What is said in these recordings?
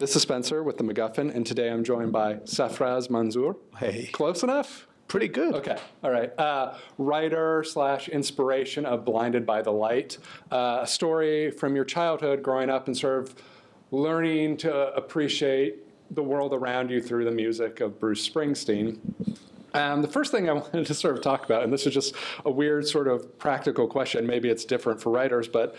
This is Spencer with the MacGuffin, and today I'm joined by Safraz Manzoor. Hey. Close enough? Pretty good. Okay, all right. Uh, writer slash inspiration of Blinded by the Light. Uh, a story from your childhood growing up and sort of learning to appreciate the world around you through the music of Bruce Springsteen. Um, the first thing I wanted to sort of talk about, and this is just a weird sort of practical question, maybe it's different for writers, but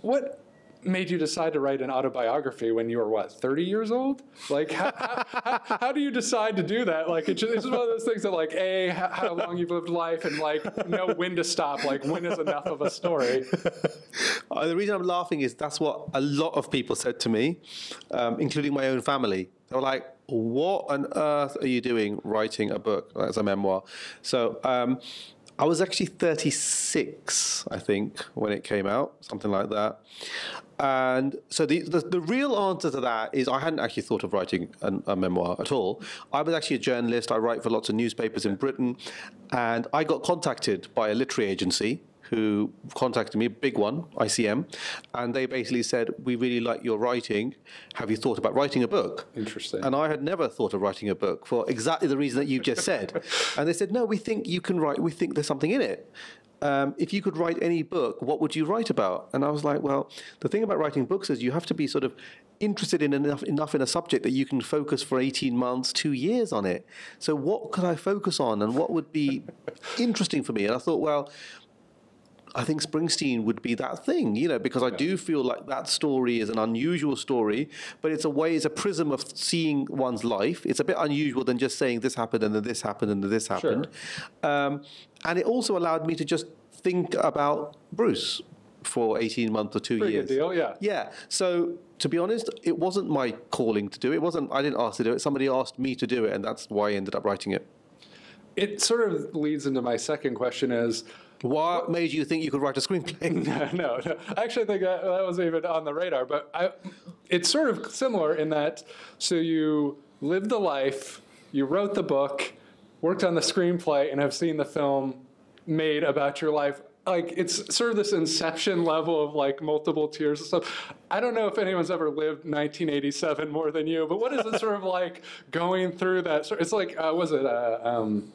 what made you decide to write an autobiography when you were what 30 years old like how, how, how do you decide to do that like it's just, it's just one of those things that like a how, long you've lived life and like know when to stop like when is enough of a story Uh, the reason I'm laughing is that's what a lot of people said to me, um, including my own family. They were like, "What on earth are you doing writing a book as a memoir?" So um, I was actually 36, I think, when it came out, something like that. And so the, the, the real answer to that is I hadn't actually thought of writing an, a memoir at all. I was actually a journalist. I write for lots of newspapers in Britain. And I got contacted by a literary agency who contacted me, a big one, ICM, and they basically said, "We really like your writing. Have you thought about writing a book?" Interesting. And I had never thought of writing a book for exactly the reason that you just said. and they said, "No, we think you can write. We think there's something in it." Um, if you could write any book, what would you write about? And I was like, well, the thing about writing books is you have to be sort of interested in enough enough in a subject that you can focus for 18 months, two years on it. So what could I focus on and what would be interesting for me? And I thought, well, I think Springsteen would be that thing, you know, because I do feel like that story is an unusual story, but it's a way, it's a prism of seeing one's life. It's a bit unusual than just saying this happened and then this happened and then this happened. Um, and it also allowed me to just think about Bruce for 18 months or two Pretty years. good deal, yeah. Yeah. So to be honest, it wasn't my calling to do it. It wasn't, I didn't ask to do it. Somebody asked me to do it, and that's why I ended up writing it. it sort of leads into my second question is What made you think you could write a screenplay? no, no. I actually think that, that wasn't even on the radar, but I, it's sort of similar in that so you lived the life, you wrote the book, worked on the screenplay, and have seen the film made about your life. Like it's sort of this inception level of like multiple tiers and stuff. I don't know if anyone's ever lived 1987 more than you, but what is it sort of like going through that? It's like uh, was it uh, um,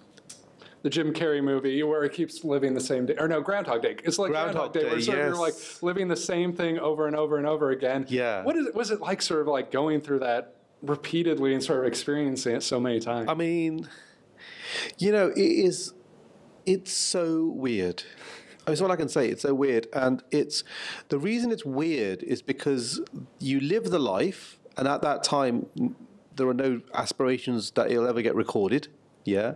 the Jim Carrey movie where he keeps living the same day, or no, Groundhog Day. It's like Groundhog, Groundhog Day, where sort of you're like living the same thing over and over and over again. Yeah. What is it? Was it like sort of like going through that repeatedly and sort of experiencing it so many times? I mean, you know, it is. It's so weird. That's all I can say. It's so weird, and it's the reason it's weird is because you live the life, and at that time, there are no aspirations that it'll ever get recorded. Yeah.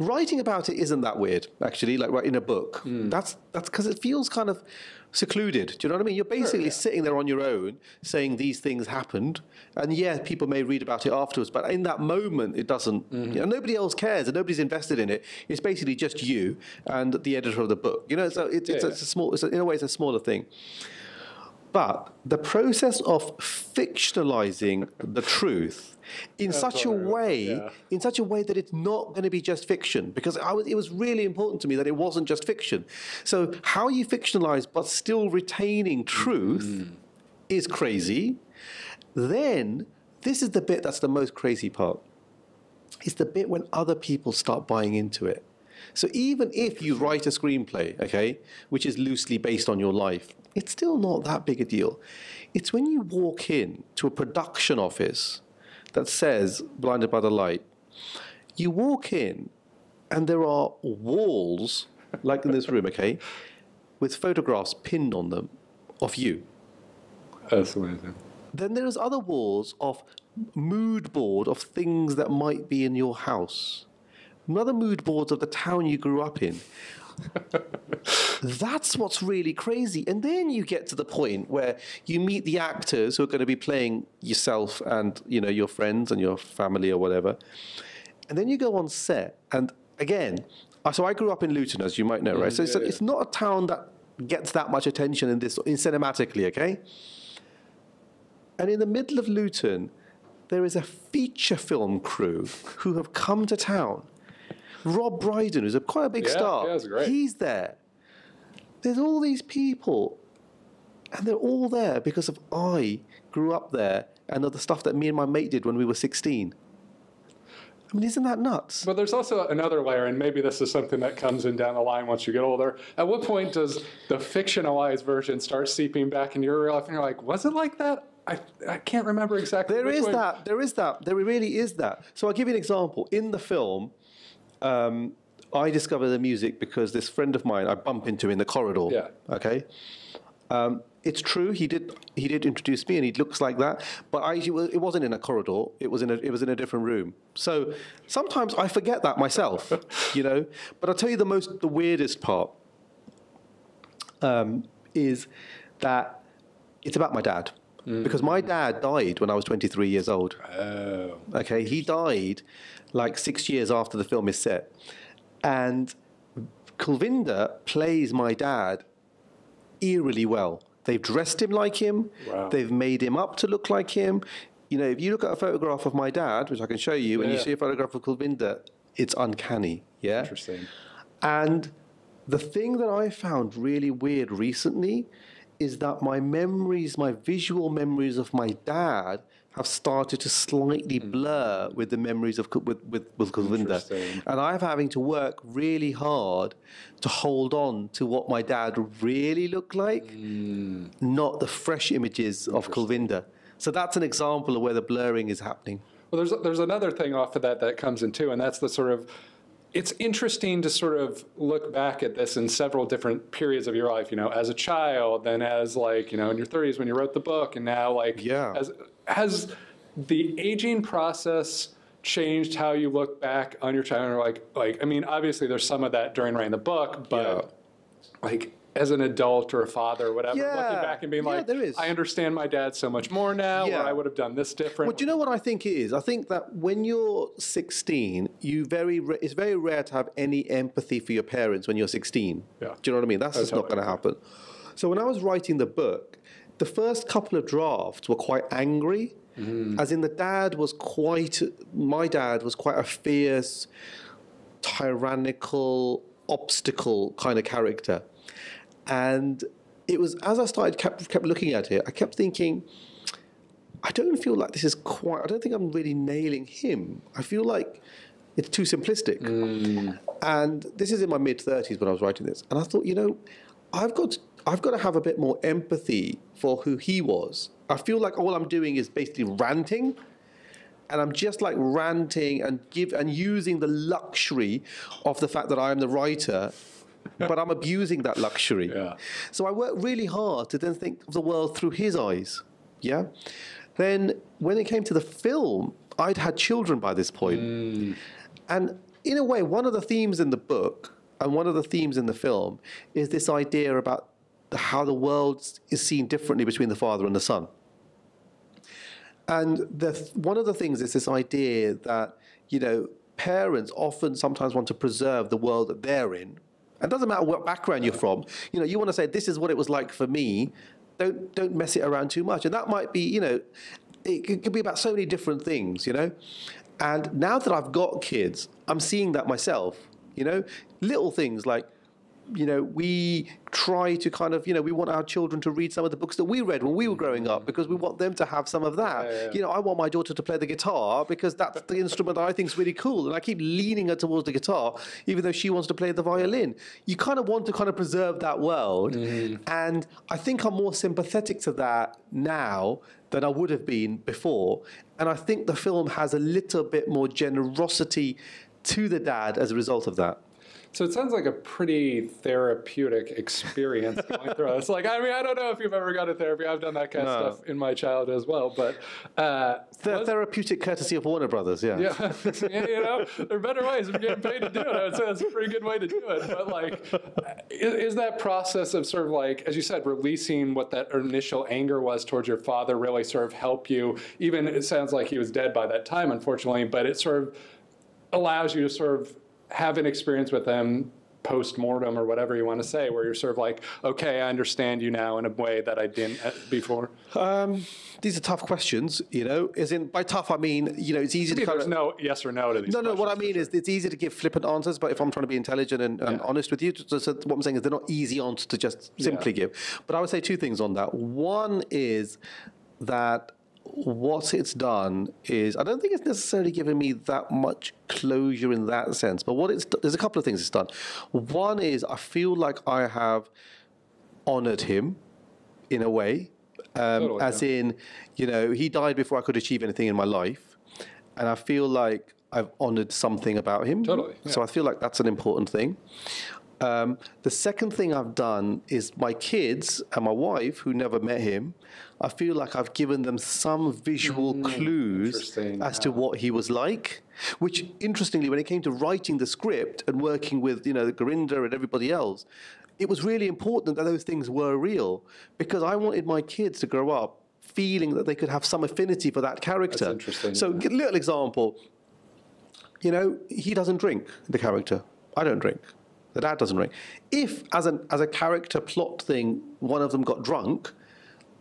Writing about it isn't that weird, actually. Like writing a book, hmm. that's that's because it feels kind of secluded. Do you know what I mean? You're basically yeah. sitting there on your own, saying these things happened, and yeah, people may read about it afterwards, but in that moment, it doesn't. Mm-hmm. You know, nobody else cares, and nobody's invested in it. It's basically just you and the editor of the book. You know, so it's, it's, Yeah. it's a small. It's a, in a way, it's a smaller thing. But the process of fictionalizing the truth in such a what I meant, way, yeah. in such a way that it's not going to be just fiction, because I was, it was really important to me that it wasn't just fiction. So how you fictionalize but still retaining truth Mm. is crazy. Then this is the bit that's the most crazy part. It's the bit when other people start buying into it. So even if you write a screenplay, okay, which is loosely based on your life, it's still not that big a deal. It's when you walk in to a production office that says Blinded by the Light, you walk in and there are walls, like in this room, okay, with photographs pinned on them of you. That's amazing. Then there's other walls of mood board of things that might be in your house. Another mood boards of the town you grew up in. That's what's really crazy. And then you get to the point where you meet the actors who are going to be playing yourself and you know your friends and your family or whatever. And then you go on set, and again, uh, so I grew up in Luton, as you might know, right? So it's, yeah, yeah. it's not a town that gets that much attention in this in cinematically, okay? And in the middle of Luton, there is a feature film crew who have come to town. Rob Brydon, who's a quite a big Yeah, star, yeah, he's there. There's all these people, and they're all there because of I grew up there and of the stuff that me and my mate did when we were 16. I mean, isn't that nuts? But there's also another layer, and maybe this is something that comes in down the line once you get older. At what point does the fictionalized version start seeping back into your real life, and you're like, was it like that? I, I can't remember exactly. There is way- that. There is that. There really is that. So I'll give you an example. In the film, um, I discover the music because this friend of mine I bump into in the corridor. Yeah. Okay. Um, it's true. He did. He did introduce me, and he looks like that. But I, it wasn't in a corridor. It was in a. It was in a different room. So sometimes I forget that myself. you know. But I'll tell you the most, the weirdest part um, is that it's about my dad. Because my dad died when I was 23 years old. Oh. Okay, he died like six years after the film is set. And Kulvinder plays my dad eerily well. They've dressed him like him, Wow. they've made him up to look like him. You know, if you look at a photograph of my dad, which I can show you, and you see a photograph of Kulvinder, it's uncanny. Yeah. Interesting. And the thing that I found really weird recently is that my memories, my visual memories of my dad, have started to slightly mm. blur with the memories of with with, with Kulvinder. And I'm having to work really hard to hold on to what my dad really looked like, mm. not the fresh images of Kulvinder. So that's an example of where the blurring is happening. Well, there's there's another thing off of that that comes in too, and that's the sort of. It's interesting to sort of look back at this in several different periods of your life. You know, as a child, then as like you know in your 30s when you wrote the book, and now like Yeah. As has the aging process changed how you look back on your childhood? Or like like I mean, obviously there's some of that during writing the book, but like as an adult or a father or whatever, looking back and being Yeah, like, there is. I understand my dad so much more now, Yeah. or I would have done this different. Well, do you know what I think it is? I think that when you're 16, you very ra- it's very rare to have any empathy for your parents when you're 16. Yeah. Do you know what I mean? That's just not totally going to happen. So when I was writing the book, the first couple of drafts were quite angry, mm-hmm. as in the dad was quite. My dad was quite a fierce, tyrannical, obstacle kind of character, and it was as I started kept kept looking at it, I kept thinking. I don't feel like this is quite. I don't think I'm really nailing him. I feel like it's too simplistic. Mm. And this is in my mid 30s when I was writing this, and I thought, you know, I've got I've got to have a bit more empathy for who he was. I feel like all I'm doing is basically ranting, and I'm just like ranting and give and using the luxury of the fact that I am the writer. But I'm abusing that luxury. Yeah. So I worked really hard to then think of the world through his eyes. Yeah. Then when it came to the film, I'd had children by this point. Mm. And in a way, one of the themes in the book and one of the themes in the film is this idea about how the world is seen differently between the father and the son. And the, one of the things is this idea that, you know, parents often sometimes want to preserve the world that they're in. It doesn't matter what background you're from. You know, you want to say, this is what it was like for me. Don't, don't mess it around too much. And that might be, you know, it could be about so many different things, you know. And now that I've got kids, I'm seeing that myself, you know, little things like, you know, we try to kind of, you know, we want our children to read some of the books that we read when we were growing up because we want them to have some of that. Yeah, yeah. You know, I want my daughter to play the guitar because that's the instrument that I think is really cool. And I keep leaning her towards the guitar, even though she wants to play the violin. You kind of want to kind of preserve that world. Mm-hmm. And I think I'm more sympathetic to that now than I would have been before. And I think the film has a little bit more generosity to the dad as a result of that. So it sounds like a pretty therapeutic experience going through this. Like, I mean, I don't know if you've ever gone to therapy. I've done that kind No. of stuff in my childhood as well. But uh, The therapeutic courtesy of Warner Brothers, yeah. yeah, yeah, you know, there are better ways of getting paid to do it. I would say that's a pretty good way to do it. But like, is, is that process of sort of like, as you said, releasing what that initial anger was towards your father really sort of help you? Even it sounds like he was dead by that time, unfortunately, but it sort of allows you to sort of have an experience with them post mortem or whatever you want to say, where you're sort of like, okay, I understand you now in a way that I didn't uh, before. Um, these are tough questions, you know. As in, by tough, I mean, you know, it's easy to There's of. no yes or no to these. No, no. What I mean is, it's easy to give flippant answers, but if I'm trying to be intelligent and, and Yeah. honest with you, so, so what I'm saying is they're not easy answers to just simply give. But I would say two things on that. One is that what it's done is I don't think it's necessarily given me that much closure in that sense. But what it's there's a couple of things it's done. One is I feel like I have honored him in a way, um, Totally, as yeah. in, you know, he died before I could achieve anything in my life, and I feel like I've honored something about him. Totally, yeah. So I feel like that's an important thing. Um, the second thing I've done is my kids and my wife, who never met him, I feel like I've given them some visual clues Mm, interesting, as to what he was like. Which, interestingly, when it came to writing the script and working with, you know, Gurinder and everybody else, it was really important that those things were real because I wanted my kids to grow up feeling that they could have some affinity for that character. interesting, So, yeah. a little example you know, he doesn't drink, the character. I don't drink. The dad doesn't ring. If, as, an, as a character plot thing, one of them got drunk,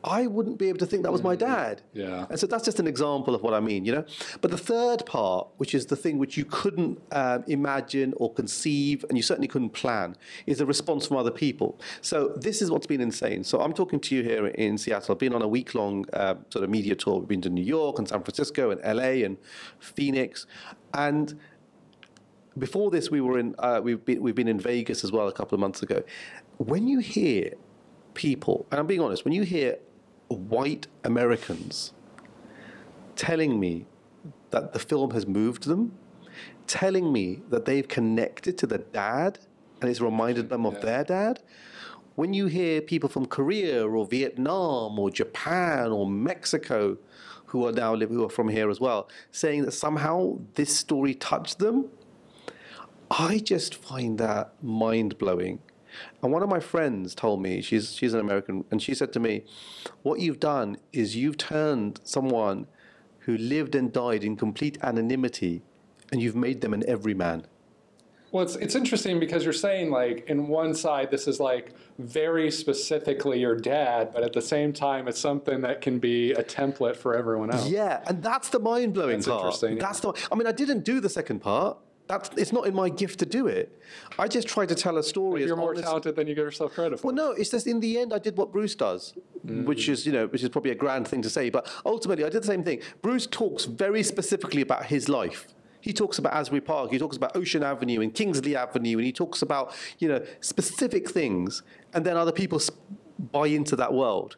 I wouldn't be able to think that was my dad. Yeah. And so that's just an example of what I mean, you know? But the third part, which is the thing which you couldn't um, imagine or conceive, and you certainly couldn't plan, is the response from other people. So this is what's been insane. So I'm talking to you here in Seattle. I've been on a week long uh, sort of media tour. We've been to New York and San Francisco and LA and Phoenix. And before this, we were in. Uh, we've been we've been in Vegas as well a couple of months ago. When you hear people, and I'm being honest, when you hear white Americans telling me that the film has moved them, telling me that they've connected to the dad and it's reminded them of their dad. When you hear people from Korea or Vietnam or Japan or Mexico who are now live, who are from here as well, saying that somehow this story touched them, I just find that mind blowing. And one of my friends told me, she's, she's an American, and she said to me, What you've done is you've turned someone who lived and died in complete anonymity and you've made them an everyman. Well, it's, it's interesting because you're saying, like, in one side, this is like very specifically your dad, but at the same time, it's something that can be a template for everyone else. Yeah, and that's the mind blowing part. interesting, yeah. That's the. I mean, I didn't do the second part. That's it's not in my gift to do it. I just tried to tell a story. as You're more honest- talented than you give yourself credit for. Well, no, it's just in the end I did what Bruce does, mm. which is you know which is probably a grand thing to say, but ultimately I did the same thing. Bruce talks very specifically about his life. He talks about Asbury Park, he talks about Ocean Avenue and Kingsley Avenue, and he talks about you know specific things, and then other people buy into that world.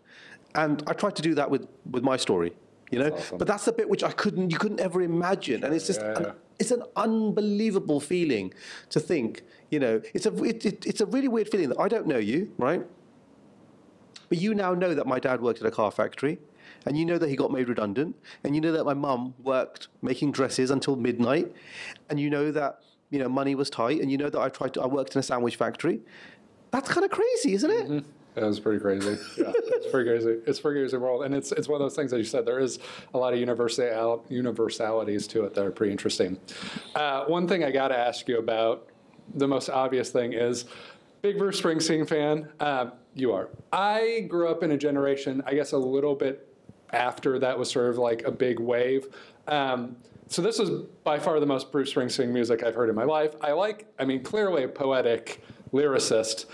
And I tried to do that with with my story, you know. awesome. But that's the bit which I couldn't you couldn't ever imagine, and it's just. Yeah, an- yeah. it's an unbelievable feeling to think, you know, it's a, it, it, it's a really weird feeling that I don't know you, right? But you now know that my dad worked at a car factory, and you know that he got made redundant, and you know that my mum worked making dresses until midnight, and you know that, you know, money was tight, and you know that I tried to, I worked in a sandwich factory. That's kind of crazy, isn't it? Mm-hmm. It was pretty crazy. Yeah, it's pretty crazy. It's a pretty crazy world, and it's it's one of those things that you said. There is a lot of universal universalities to it that are pretty interesting. Uh, one thing I got to ask you about, the most obvious thing is, big Bruce Springsteen fan. Uh, you are. I grew up in a generation, I guess, a little bit after that was sort of like a big wave. Um, so this was by far the most Bruce Springsteen music I've heard in my life. I like, I mean, clearly a poetic lyricist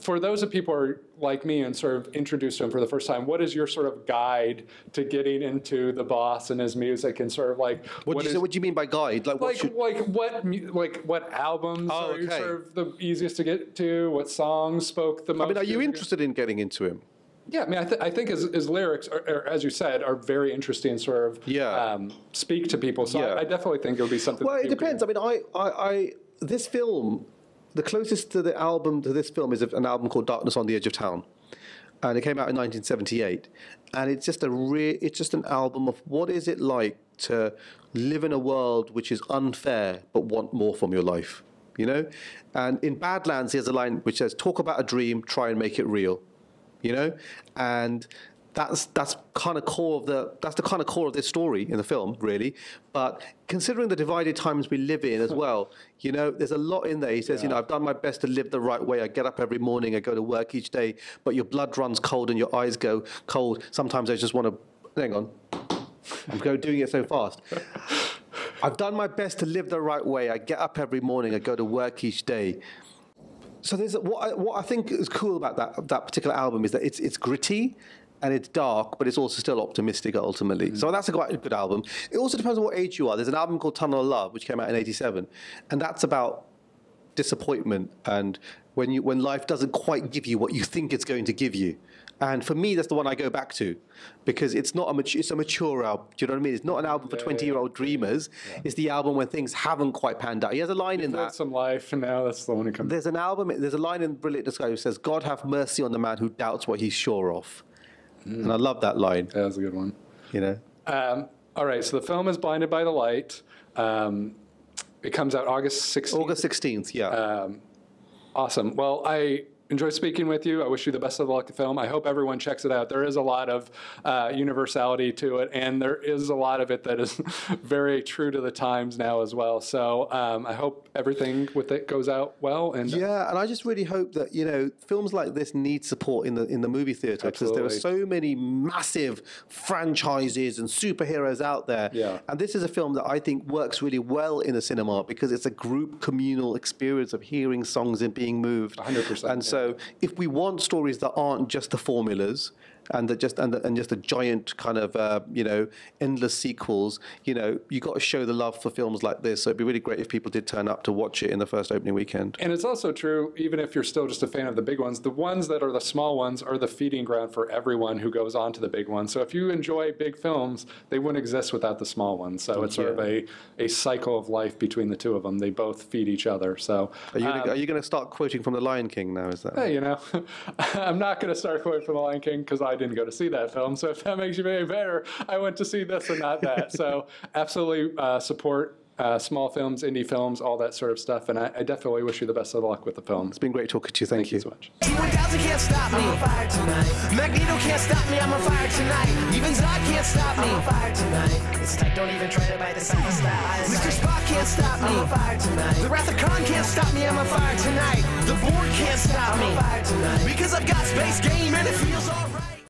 for those of people who are like me and sort of introduced to him for the first time, what is your sort of guide to getting into the boss and his music and sort of like What, do you, is- what do you mean by guide? Like, what like should, like what like what albums Oh, are you okay. sort of the easiest to get to? What songs spoke the most? I mean, are you interested in getting into him? Yeah, I mean, I, th- I think his, his lyrics, are, are, as you said, are very interesting. Sort of Yeah. um, speak to people. So Yeah. I, I definitely think it would be something. Well, it depends. I mean, I, I, I, this film, the closest to the album to this film is an album called Darkness on the Edge of Town, and it came out in 1978, and it's just a re- it's just an album of what is it like to live in a world which is unfair but want more from your life, you know? And in Badlands, he has a line which says, "Talk about a dream, try and make it real," you know, and that's that's kind of core of the that's the kind of core of this story in the film, really. But considering the divided times we live in as well, you know, there's a lot in there. He says, you know, I've done my best to live the right way. I get up every morning, I go to work each day, but your blood runs cold and your eyes go cold. Sometimes I just want to hang on. I'm go doing it so fast. I've done my best to live the right way. I get up every morning, I go to work each day. So there's what I, what I think is cool about that that particular album is that it's it's gritty and it's dark, but it's also still optimistic ultimately. So that's a quite a good album. It also depends on what age you are. There's an album called Tunnel of Love, which came out in '87, and that's about disappointment and when you when life doesn't quite give you what you think it's going to give you. And for me, that's the one I go back to because it's not a mature, it's a mature album. Do you know what I mean? It's not an album for 20 year old dreamers. It's the album when things haven't quite panned out. He has a line in Lived that. some life, and now that's the one who comes. There's an album, there's a line in Brilliant Disguise who says, God have mercy on the man who doubts what he's sure of. And I love that line, That was a good one. you know. Um, all right, so the film is Blinded by the Light. Um, it comes out August 16th. August 16th, yeah. Um, Awesome. Well, I enjoyed speaking with you. I wish you the best of luck with the film. I hope everyone checks it out. There is a lot of uh, universality to it, and there is a lot of it that is very true to the times now as well. So um, I hope everything with it goes out well. And Yeah, and I just really hope that you know films like this need support in the in the movie theater because there are so many massive franchises and superheroes out there. Yeah. And this is a film that I think works really well in a cinema because it's a group communal experience of hearing songs and being moved. 100%, And so if we want stories that aren't just the formulas and that just and, the, and just a giant kind of uh, you know endless sequels, you know, you got to show the love for films like this. So it'd be really great if people did turn up to watch it in the first opening weekend. And it's also true, even if you're still just a fan of the big ones, the ones that are the small ones are the feeding ground for everyone who goes on to the big ones. So if you enjoy big films, they wouldn't exist without the small ones. So it's sort of a, a cycle of life between the two of them. They both feed each other. So, Are you, um, are you going to start quoting from The Lion King now? Is that? hey, you know, I'm not going to start quoting from The Lion King because I didn't go to see that film. So if that makes you feel better, I went to see this and not that. so absolutely uh, support uh, small films, indie films, all that sort of stuff. And I, I definitely wish you the best of luck with the film. It's been great talking to you. Thank, Thank you so much. T1000 can't stop me. I'm on fire tonight. Magneto can't stop me. I'm on fire tonight. Even Zod can't stop me. I'm on fire tonight. It's tight. Don't even try to bite the side style. Mr. Spock can't stop me. I'm on fire tonight. The Wrath of Khan can't stop me. I'm on fire tonight. The Borg can't stop me. I'm on fire tonight. Because I've got space game and it feels alright.